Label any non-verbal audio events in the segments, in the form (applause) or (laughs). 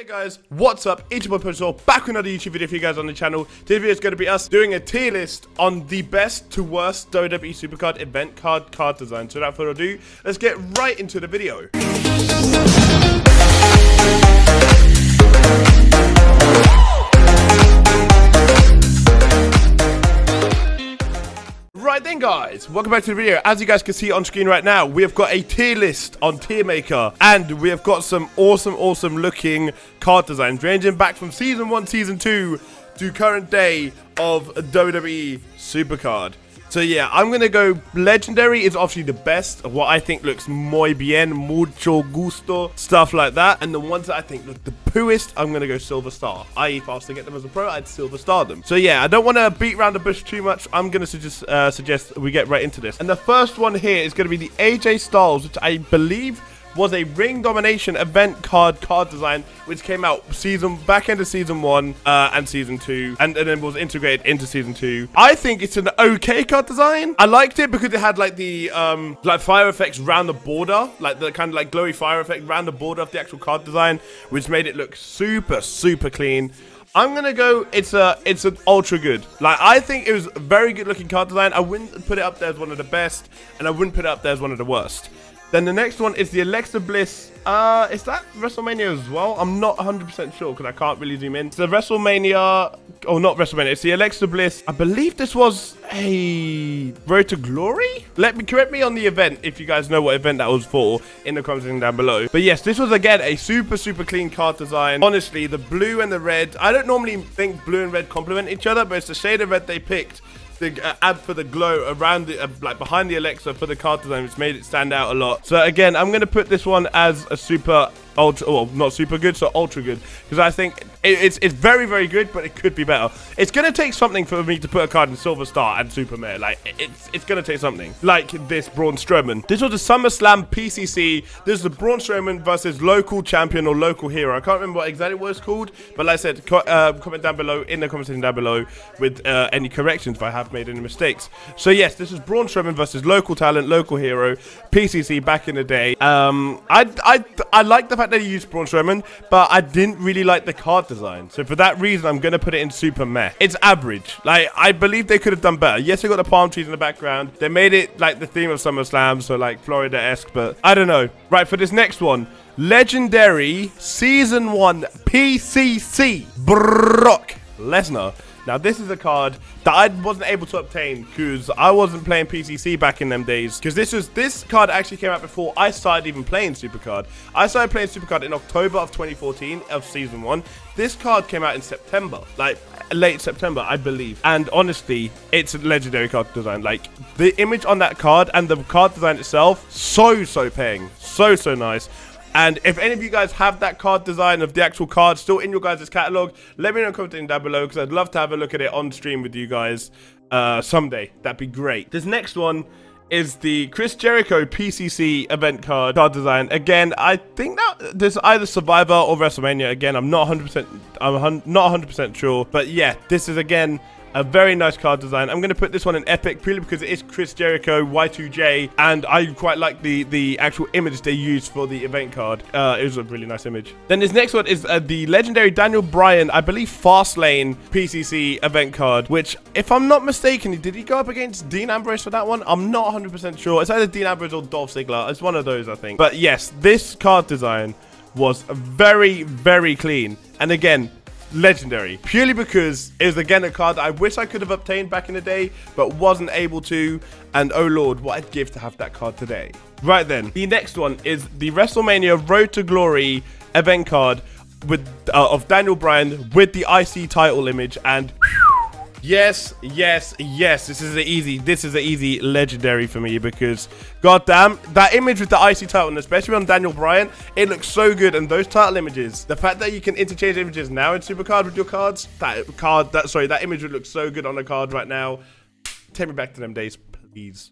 there guys, what's up? It's your boy back with another YouTube video for you guys on the channel. Today's video is going to be us doing a tier list on the best to worst WWE Supercard event card card design. So without further ado, let's get right into the video. Guys, welcome back to the video. As you guys can see on screen right now, we have got a tier list on Tier Maker. And we have got some awesome, awesome looking card designs ranging back from Season 1, Season 2 to current day of WWE Supercard. So yeah, I'm gonna go legendary is obviously the best. What I think looks muy bien, mucho gusto, stuff like that. And the ones that I think look the pooest, I'm gonna go silver star. I.e., if I was to get them as a pro, I'd silver star them. So yeah, I don't want to beat around the bush too much. I'm gonna suggest uh, suggest we get right into this. And the first one here is gonna be the AJ Styles, which I believe was a ring domination event card card design which came out season back into season one uh, and season two and, and, then was integrated into season two i think it's an okay card design i liked it because it had like the um like fire effects around the border like the kind of like glowy fire effect around the border of the actual card design which made it look super super clean I'm gonna go. It's a. It's an ultra good. Like I think it was a very good looking card design. I wouldn't put it up there as one of the best, and I wouldn't put it up there as one of the worst. Then the next one is the Alexa Bliss. Uh, is that WrestleMania as well? I'm not 100% sure because I can't really zoom in. It's the WrestleMania, oh, not WrestleMania. It's the Alexa Bliss. I believe this was a Road to Glory. Let me correct me on the event if you guys know what event that was for in the comments down below. But yes, this was again a super super clean card design. Honestly, the blue and the red. I don't normally think blue and red complement each other, but it's the shade of red they picked the uh, add for the glow around the uh, like behind the Alexa for the card design, which made it stand out a lot. So again, I'm gonna put this one as a super ultra, well, not super good, so ultra good, because I think it, it's it's very very good, but it could be better. It's gonna take something for me to put a card in Silver Star and Super Meh. Like it's it's gonna take something. Like this Braun Strowman. This was a SummerSlam PCC. This is the Braun Strowman versus local champion or local hero. I can't remember what exactly what it's called, but like I said, co uh, comment down below in the comment section down below with uh, any corrections if I have made any mistakes. So yes, this is Braun Strowman versus local talent, local hero, PCC back in the day. Um, I I I like the fact that he used Braun Strowman, but I didn't really like the card design. So for that reason, I'm going to put it in super meh. It's average. Like, I believe they could have done better. Yes, they got the palm trees in the background. They made it like the theme of SummerSlam, so like Florida-esque, but I don't know. Right, for this next one, Legendary Season 1 PCC Brock Lesnar. Now, this is a card that I wasn't able to obtain because I wasn't playing PCC back in them days. Because this was this card actually came out before I started even playing Supercard. I started playing Supercard in October of 2014 of Season 1. This card came out in September, like late September, I believe. And honestly, it's a legendary card design. Like, the image on that card and the card design itself, so, so paying. So, so nice. And if any of you guys have that card design of the actual card still in your guys' catalog, let me know in the comments down below because I'd love to have a look at it on stream with you guys uh, someday. That'd be great. This next one is the Chris Jericho PCC event card card design. Again, I think that there's either Survivor or WrestleMania. Again, I'm not 100%. I'm not 100% sure, but yeah, this is again a very nice card design. I'm going to put this one in Epic purely because it is Chris Jericho, Y2J, and I quite like the, the actual image they used for the event card. Uh, it was a really nice image. Then this next one is uh, the legendary Daniel Bryan, I believe Fastlane PCC event card, which, if I'm not mistaken, did he go up against Dean Ambrose for that one? I'm not 100% sure. It's either Dean Ambrose or Dolph Ziggler. It's one of those, I think. But yes, this card design was very, very clean. And again, legendary purely because it was again a card I wish I could have obtained back in the day but wasn't able to. And oh lord what I'd give to have that card today. Right then the next one is the WrestleMania Road to Glory event card with uh, of Daniel Bryan with the IC title image and Yes, yes, yes. This is an easy. This is an easy legendary for me because, goddamn, that image with the IC title, and especially on Daniel Bryan, it looks so good. And those title images, the fact that you can interchange images now in Supercard with your cards, that card, that sorry, that image would look so good on a card right now. Take me back to them days,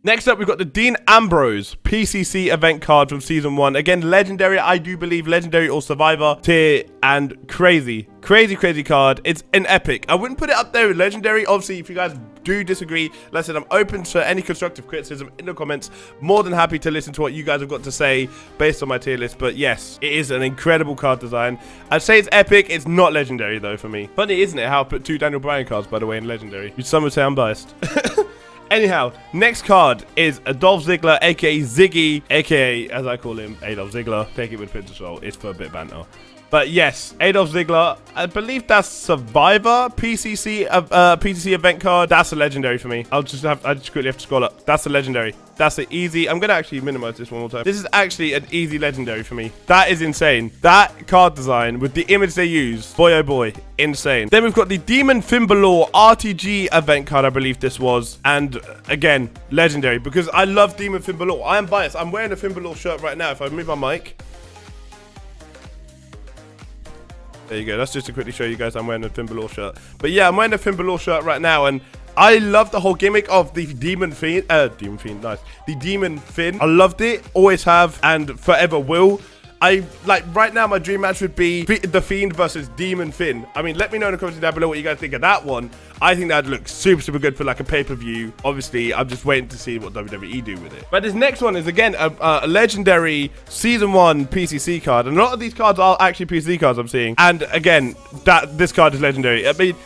Next up, we've got the Dean Ambrose PCC event card from Season 1. Again, Legendary, I do believe Legendary or Survivor tier and crazy. Crazy, crazy card. It's an epic. I wouldn't put it up there with Legendary. Obviously, if you guys do disagree, like I said, I'm open to any constructive criticism in the comments. More than happy to listen to what you guys have got to say based on my tier list. But yes, it is an incredible card design. I'd say it's epic. It's not Legendary, though, for me. Funny, isn't it, how I put two Daniel Bryan cards, by the way, in Legendary. Some would say I'm biased. (laughs) Anyhow, next card is Adolf Ziggler, aka Ziggy, aka, as I call him, Adolf Ziggler. Take it with pinch of salt. It's for a bit banter. But yes, Adolf Ziggler, I believe that's Survivor PCC uh, uh PCC event card. That's a legendary for me. I'll just have I just quickly have to scroll up. That's a legendary. That's an easy. I'm gonna actually minimize this one more time. This is actually an easy legendary for me. That is insane. That card design with the image they use, boy oh boy, insane. Then we've got the Demon Finn RTG event card. I believe this was, and uh, again, legendary because I love Demon Finn I am biased. I'm wearing a Finn shirt right now. If I move my mic. There you go. That's just to quickly show you guys I'm wearing a Finn shirt. But yeah, I'm wearing a Finn shirt right now, and I love the whole gimmick of the Demon Fiend. Uh, Demon Fiend, nice. The Demon Finn. I loved it. Always have, and forever will. I like right now. My dream match would be the Fiend versus Demon Finn. I mean, let me know in the comments down below what you guys think of that one. I think that'd look super, super good for like a pay per view. Obviously, I'm just waiting to see what WWE do with it. But this next one is again a, a legendary season one PCC card, and a lot of these cards are actually PCC cards I'm seeing. And again, that this card is legendary. I mean.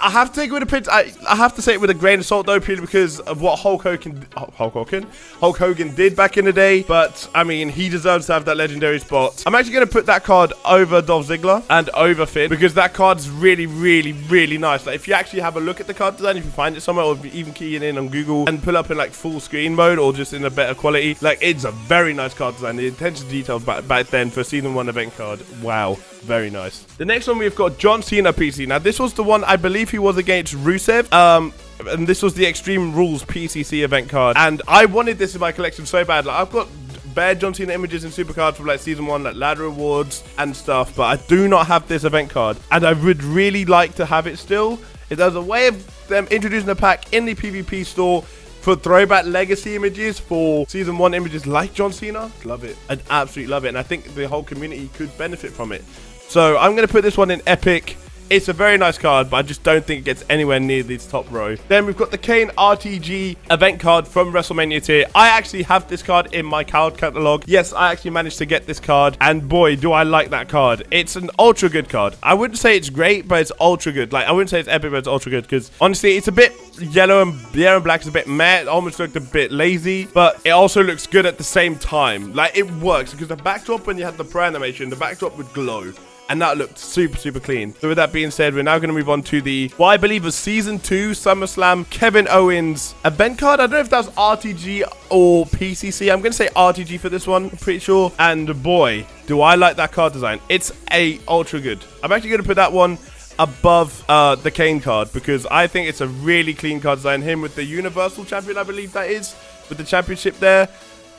I have to take it with a pinch. I, I have to say it with a grain of salt though, purely because of what Hulk Hogan, Hulk Hogan, Hulk Hogan did back in the day. But I mean, he deserves to have that legendary spot. I'm actually going to put that card over Dolph Ziggler and over Finn because that card's really, really, really nice. Like if you actually have a look at the card design, if you find it somewhere, or even key it in on Google and pull up in like full screen mode or just in a better quality, like it's a very nice card design. The attention to detail back back then for season one event card, wow. Very nice. The next one we've got John Cena PC. Now this was the one I believe he was against Rusev. Um, and this was the Extreme Rules PCC event card. And I wanted this in my collection so bad. Like I've got bare John Cena images and supercards from like season one, like ladder awards and stuff. But I do not have this event card, and I would really like to have it still. If there's a way of them introducing a pack in the PvP store for throwback legacy images for season one images like John Cena, love it. I'd absolutely love it, and I think the whole community could benefit from it. So I'm going to put this one in Epic. It's a very nice card, but I just don't think it gets anywhere near this top row. Then we've got the Kane RTG event card from WrestleMania tier. I actually have this card in my card catalog. Yes, I actually managed to get this card, and boy, do I like that card. It's an ultra good card. I wouldn't say it's great, but it's ultra good. Like, I wouldn't say it's epic, but it's ultra good, because honestly, it's a bit yellow and yellow and black is a bit meh. It almost looked a bit lazy, but it also looks good at the same time. Like, it works, because the backdrop, when you had the pro animation, the backdrop would glow and that looked super, super clean. So with that being said, we're now going to move on to the, what I believe was Season 2 SummerSlam Kevin Owens event card. I don't know if that's RTG or PCC. I'm going to say RTG for this one, I'm pretty sure. And boy, do I like that card design. It's a ultra good. I'm actually going to put that one above uh, the Kane card because I think it's a really clean card design. Him with the Universal Champion, I believe that is, with the championship there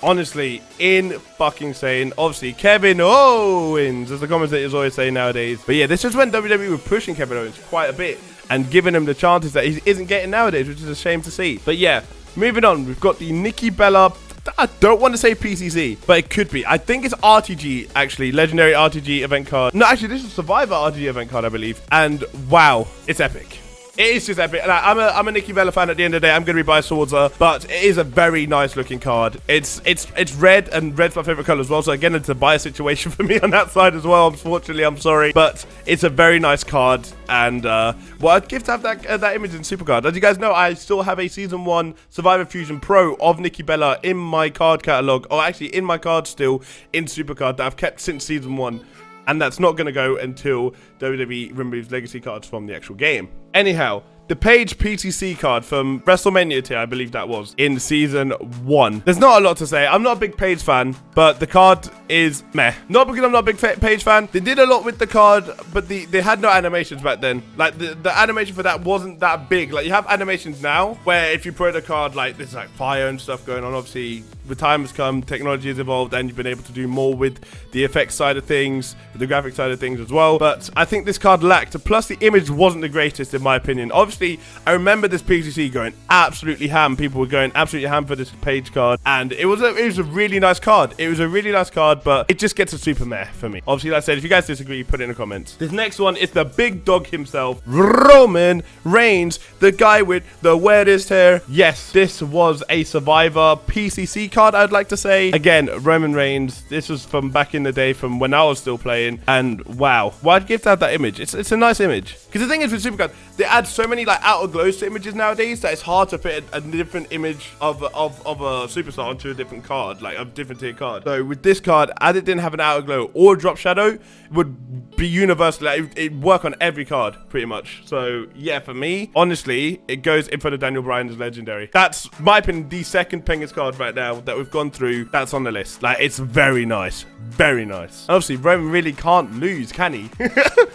honestly in fucking saying obviously Kevin Owens as the commentators always say nowadays but yeah this is when WWE were pushing Kevin Owens quite a bit and giving him the chances that he isn't getting nowadays which is a shame to see but yeah moving on we've got the Nikki Bella I don't want to say PCC, but it could be. I think it's RTG, actually. Legendary RTG event card. No, actually, this is Survivor RTG event card, I believe. And wow, it's epic. It is just epic. Like, I'm a I'm a Nikki Bella fan. At the end of the day, I'm going to be biased towards her, but it is a very nice looking card. It's it's it's red, and red's my favorite color as well. So again, it's a bias situation (laughs) for me on that side as well. Unfortunately, I'm sorry, but it's a very nice card, and uh, well, I'd give to have that uh, that image in Supercard. As you guys know, I still have a Season One Survivor Fusion Pro of Nikki Bella in my card catalog, or actually in my card still in Supercard that I've kept since Season One and that's not going to go until WWE removes legacy cards from the actual game. Anyhow, the Paige PCC card from WrestleMania tier, I believe that was, in season one. There's not a lot to say. I'm not a big Paige fan, but the card is meh. Not because I'm not a big Paige fan. They did a lot with the card, but the, they had no animations back then. Like, the, the animation for that wasn't that big. Like, you have animations now, where if you put a card, like, there's like fire and stuff going on. Obviously, the time has come, technology has evolved, and you've been able to do more with the effects side of things, the graphic side of things as well. But I think this card lacked. Plus, the image wasn't the greatest in my opinion. Obviously, I remember this PCC going absolutely ham. People were going absolutely ham for this Paige card, and it was a it was a really nice card. It was a really nice card, but it just gets a super meh for me. Obviously, like I said, if you guys disagree, put it in the comments. This next one is the big dog himself, Roman Reigns, the guy with the weirdest hair. Yes, this was a Survivor PCC card, I'd like to say. Again, Roman Reigns. This was from back in the day, from when I was still playing, and wow, why'd give that that image? It's it's a nice image. Because the thing is with Supercard, they add so many like outer glows to images nowadays that it's hard to fit a, a different image of of of a superstar onto a different card, like a different tier card. So with this card, as it didn't have an outer glow or drop shadow, would be universal. Like, it, would work on every card pretty much. So yeah, for me, honestly, it goes in front of Daniel Bryan's legendary. That's my opinion, the second Penguins card right now that we've gone through. That's on the list. Like it's very nice, very nice. Obviously, Roman really can't lose, can he? (laughs)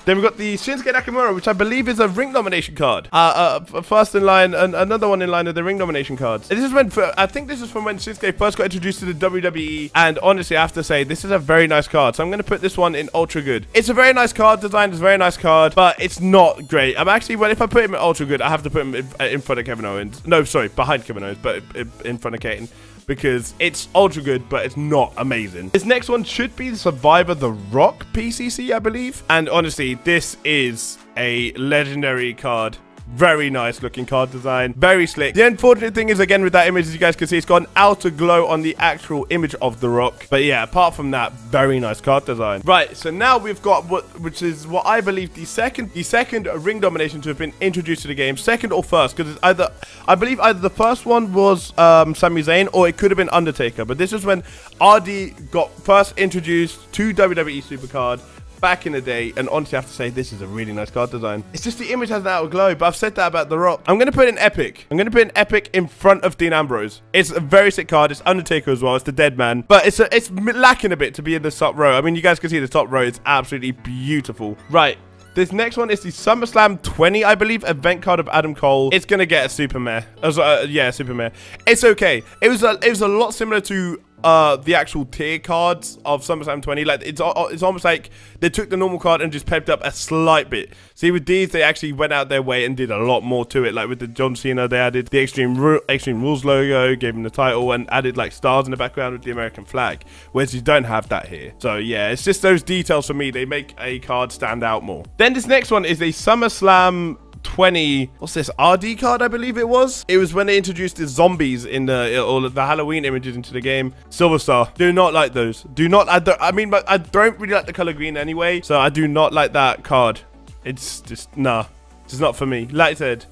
then we've got the Shinsuke Nakamura, which I believe is a ring domination card. Uh, uh, first in line, and another one in line of the ring domination cards. This is when, I think this is from when Shinsuke first got introduced to the WWE. And honestly, I have to say, this is a very nice card. So I'm going to put this one in ultra good. It's a very nice card design. It's a very nice card, but it's not great. I'm actually, well, if I put him in ultra good, I have to put him in, uh, in front of Kevin Owens. No, sorry, behind Kevin Owens, but uh, in front of Kane because it's ultra good, but it's not amazing. This next one should be Survivor The Rock PCC, I believe. And honestly, this is a legendary card very nice looking card design. Very slick. The unfortunate thing is, again, with that image, as you guys can see, it's got an outer glow on the actual image of The Rock. But yeah, apart from that, very nice card design. Right, so now we've got what, which is what I believe the second, the second ring domination to have been introduced to the game. Second or first, because it's either, I believe either the first one was um, Sami Zayn or it could have been Undertaker. But this is when RD got first introduced to WWE Supercard back in the day, and honestly, I have to say, this is a really nice card design. It's just the image has an outer glow, but I've said that about The Rock. I'm going to put an Epic. I'm going to put an Epic in front of Dean Ambrose. It's a very sick card. It's Undertaker as well. It's the Dead Man, but it's a, it's lacking a bit to be in the top row. I mean, you guys can see the top row is absolutely beautiful. Right, this next one is the SummerSlam 20, I believe, event card of Adam Cole. It's gonna get a super meh. Uh, yeah, super meh. It's okay. It was a, it was a lot similar to uh, the actual tier cards of SummerSlam 20. Like it's it's almost like they took the normal card and just pepped up a slight bit. See, with these, they actually went out their way and did a lot more to it. Like with the John Cena, they added the Extreme Ru Extreme Rules logo, gave him the title, and added like stars in the background with the American flag. Whereas you don't have that here. So yeah, it's just those details for me. They make a card stand out more. Then this next one is a SummerSlam 20 what's this rd card i believe it was? It was when they introduced the zombies in the all of the halloween images into the game. Silver star. Do not like those. Do not i don't i mean i don't really like the color green anyway so i do not like that card. It's just nah. It's not for me. Like i said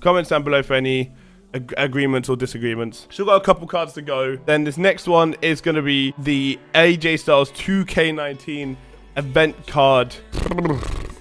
comments down below for any ag agreements or disagreements. Still got a couple cards to go. Then this next one is going to be the AJ Styles 2K19 event card.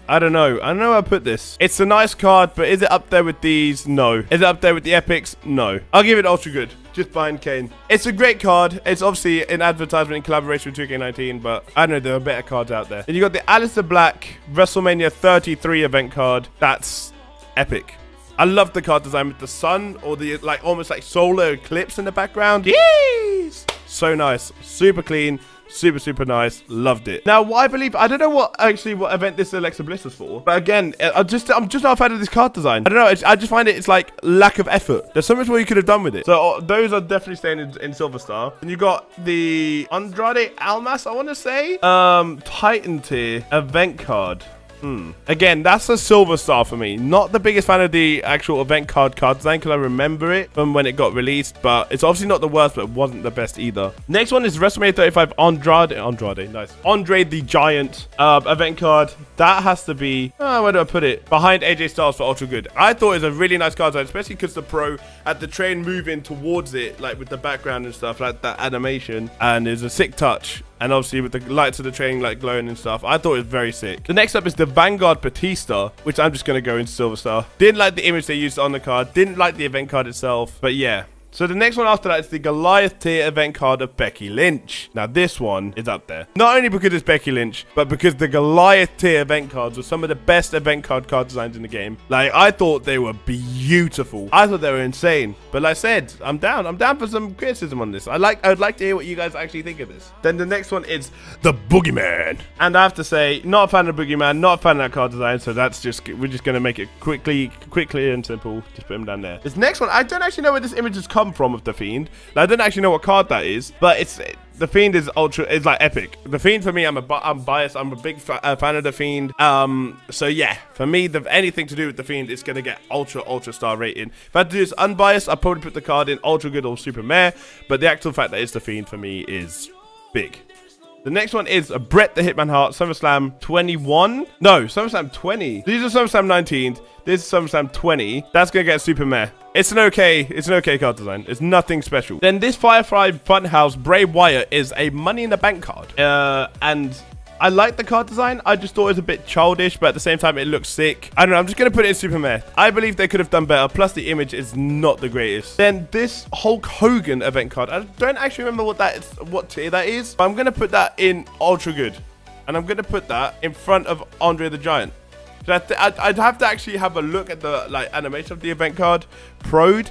I don't know. I don't know how to put this. It's a nice card, but is it up there with these? No. Is it up there with the epics? No. I'll give it ultra good. Just behind Kane. It's a great card. It's obviously an advertisement in collaboration with 2K19, but I don't know. There are better cards out there. And you got the Aleister Black WrestleMania 33 event card. That's epic. I love the card design with the sun or the like almost like solar eclipse in the background. Yes! So nice. Super clean. Super, super nice. Loved it. Now, what I believe, I don't know what actually what event this Alexa Bliss is for, but again, I just I'm just not a fan of this card design. I don't know. I just find it it's like lack of effort. There's so much more you could have done with it. So uh, those are definitely staying in, in Silver Star. And you got the Andrade Almas, I want to say, um, Titan tier event card. Hmm. Again, that's a silver star for me. Not the biggest fan of the actual event card card design because I remember it from when it got released, but it's obviously not the worst, but it wasn't the best either. Next one is WrestleMania 35 Andrade. Andrade, nice. Andre the Giant uh, event card. That has to be, uh, where do I put it? Behind AJ Styles for Ultra Good. I thought it was a really nice card design, especially because the pro had the train moving towards it, like with the background and stuff, like that animation. And it's a sick touch and obviously with the lights of the train like glowing and stuff. I thought it was very sick. The next up is the Vanguard Batista, which I'm just going to go into Silver Star. Didn't like the image they used on the card. Didn't like the event card itself. But yeah, So the next one after that is the Goliath tier event card of Becky Lynch. Now this one is up there. Not only because it's Becky Lynch, but because the Goliath tier event cards were some of the best event card card designs in the game. Like I thought they were beautiful. I thought they were insane. But like I said, I'm down. I'm down for some criticism on this. I like I'd like to hear what you guys actually think of this. Then the next one is the Boogeyman. And I have to say, not a fan of Boogeyman, not a fan of that card design, so that's just we're just gonna make it quickly quickly and simple. Just put him down there. This next one, I don't actually know where this image has come from of the Fiend. Like, I don't actually know what card that is, but it's the Fiend is ultra, is like epic. The Fiend for me, I'm a, I'm biased. I'm a big fa uh, fan of the Fiend. Um, so yeah, for me, the, anything to do with the Fiend is gonna get ultra, ultra star rating. If I had to do this unbiased, I'd probably put the card in ultra good or super meh. But the actual fact that it's the Fiend for me is big. The next one is Bret the Hitman Hart, SummerSlam 21. No, SummerSlam 20. These are SummerSlam 19. This is SummerSlam 20. That's going to get super meh. It's an okay, it's an okay card design. It's nothing special. Then this Firefly Funhouse Bray Wyatt is a Money in the Bank card. Uh, and I like the card design. I just thought it was a bit childish, but at the same time, it looks sick. I don't know. I'm just going to put it in Super Meh. I believe they could have done better. Plus, the image is not the greatest. Then this Hulk Hogan event card. I don't actually remember what that is, what tier that is. But I'm going to put that in Ultra Good. And I'm going to put that in front of Andre the Giant. I'd have to actually have a look at the like animation of the event card, Prode.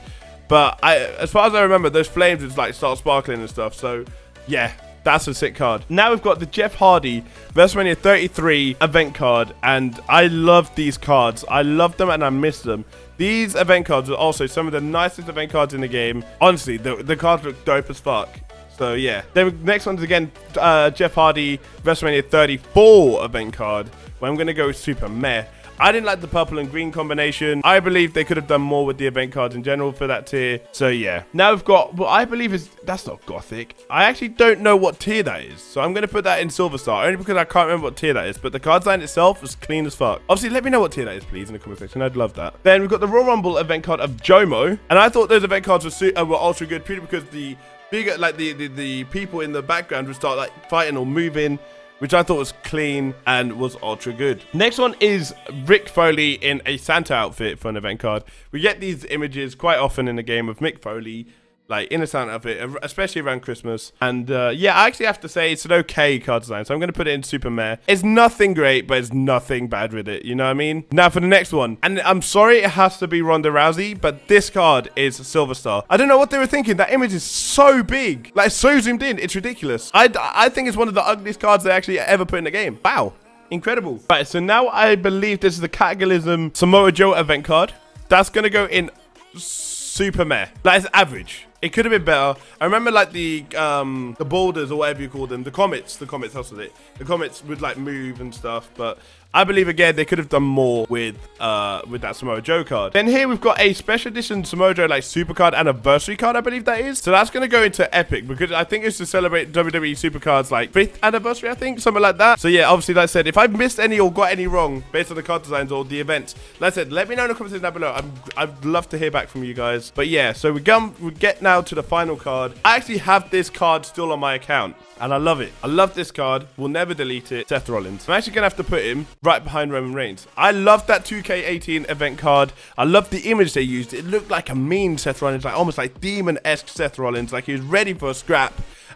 But I, as far as I remember, those flames would like start sparkling and stuff. So yeah, that's a sick card. Now we've got the Jeff Hardy WrestleMania 33 event card, and I love these cards. I love them and I miss them. These event cards are also some of the nicest event cards in the game. Honestly, the, the cards look dope as fuck. So yeah. Then next one's again uh, Jeff Hardy WrestleMania 34 event card. Where I'm gonna go super meh. I didn't like the purple and green combination. I believe they could have done more with the event cards in general for that tier. So yeah. Now we've got what I believe is, that's not gothic. I actually don't know what tier that is. So I'm going to put that in silver star only because I can't remember what tier that is. But the card design itself is clean as fuck. Obviously, let me know what tier that is, please, in the comment section. I'd love that. Then we've got the Royal Rumble event card of Jomo. And I thought those event cards were, uh, were ultra good purely because the bigger, like the, the, the people in the background would start like fighting or moving which I thought was clean and was ultra good. Next one is Mick Foley in a Santa outfit for an event card. We get these images quite often in the game of Mick Foley like innocent of it, especially around Christmas. And uh, yeah, I actually have to say it's an okay card design, so I'm going to put it in Super Meh. It's nothing great, but it's nothing bad with it. You know what I mean? Now for the next one, and I'm sorry it has to be Ronda Rousey, but this card is Silver Star. I don't know what they were thinking. That image is so big, like so zoomed in. It's ridiculous. I I think it's one of the ugliest cards they actually ever put in the game. Wow. Incredible. Right, so now I believe this is the Cataclysm Samoa Joe event card. That's going to go in super meh. That is average. It could have been better. I remember like the um the boulders or whatever you call them, the comets, the comets, that's it. The comets would like move and stuff, but I believe again they could have done more with uh with that Samoa Joe card. Then here we've got a special edition Samoa Joe like supercard anniversary card, I believe that is. So that's gonna go into epic because I think it's to celebrate WWE supercards like fifth anniversary, I think, something like that. So yeah, obviously like I said, if I've missed any or got any wrong based on the card designs or the events, like I said, let me know in the comments down below. I'm I'd love to hear back from you guys. But yeah, so we come we get now to the final card. I actually have this card still on my account and I love it. I love this card. We'll never delete it. Seth Rollins. I'm actually going to have to put him right behind Roman Reigns. I love that 2K18 event card. I love the image they used. It looked like a mean Seth Rollins, like almost like demon-esque Seth Rollins, like he was ready for a scrap,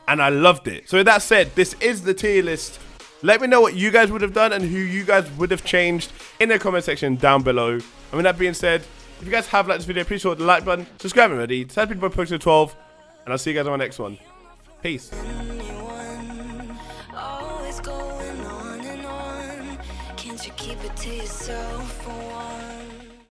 and I loved it. So with that said, this is the tier list. Let me know what you guys would have done and who you guys would have changed in the comment section down below. And with that being said, if you guys have liked this video, please hit the like button, subscribe already, tell people about Pokemon 12, and I'll see you guys on my next one. Peace. Keep